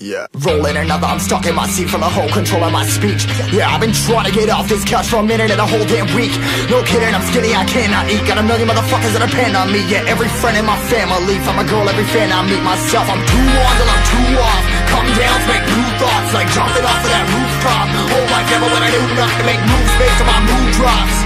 yeah. Rolling another, I'm stuck in my seat for the whole control of my speech. Yeah, I've been trying to get off this couch for a minute and a whole damn week. No kidding, I'm skinny, I cannot eat. Got a million motherfuckers that depend on me. Yeah, every friend in my family. From a girl, every fan I meet myself. I'm too on till I'm too off. Come down make new thoughts, like jumping off of that rooftop. Whole life never when I do nothing to make moves based on my mood drops.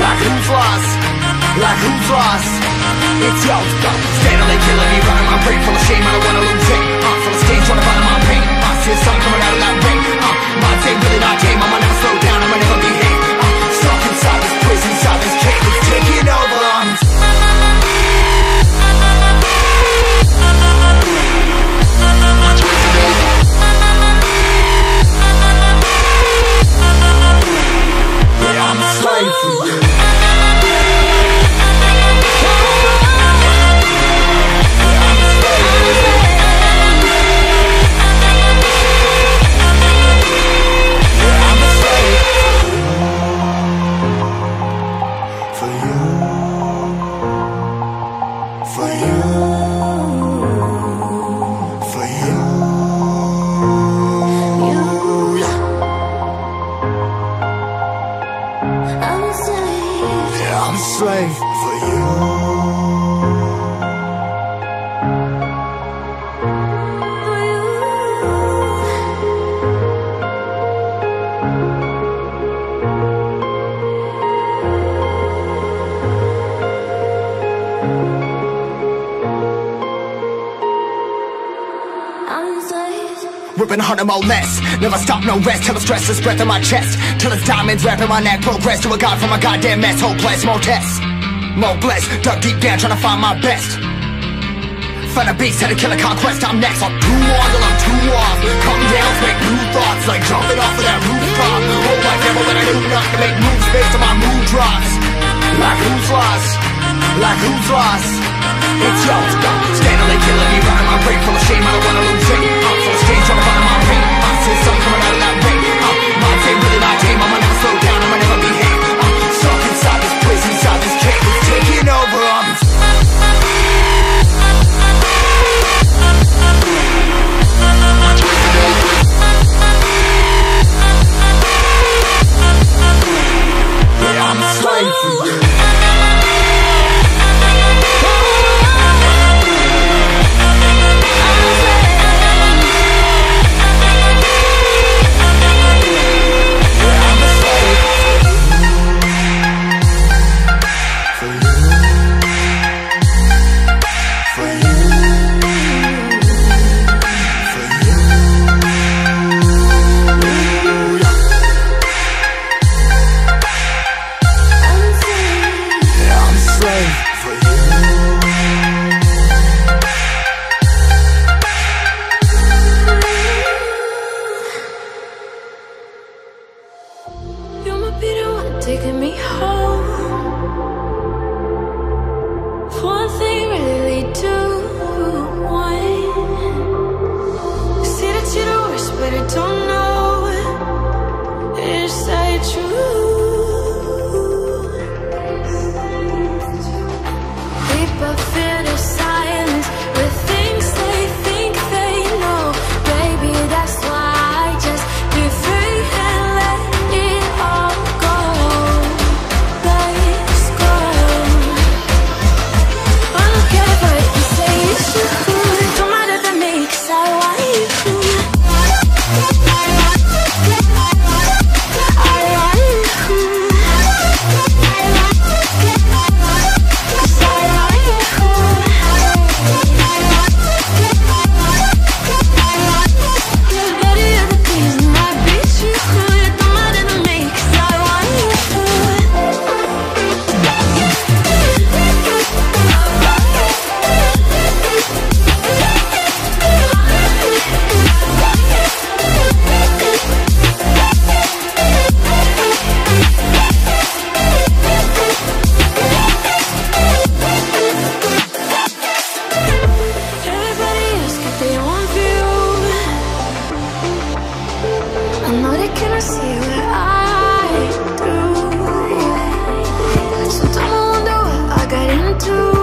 Like who's lost? Like who's lost? It's yo, steadily killing me, running my brain full of shame. I don't wanna lose it. Uh, full of stage, trying to find my pain. I see the sun coming out of that rain. Uh, my day really not tame. I'ma never slow down. Ripping hundred more less Never stop, no rest. Till the stress is breath in my chest. Till it's diamonds wrapping my neck. Progress to a god from a goddamn mess. Hopeless, more tests. More blessed. Dug deep down trying to find my best. Find a beast, had to kill a conquest. I'm next. I'm too on till I'm too off Come down, make new thoughts. Like jumping off of that rooftop. Whole life never when I do nothing to make moves based on my mood drops. Like who's lost? Like who's lost? It's yo, steadily killing me, running my brain full of shame. I don't wanna lose it. Into.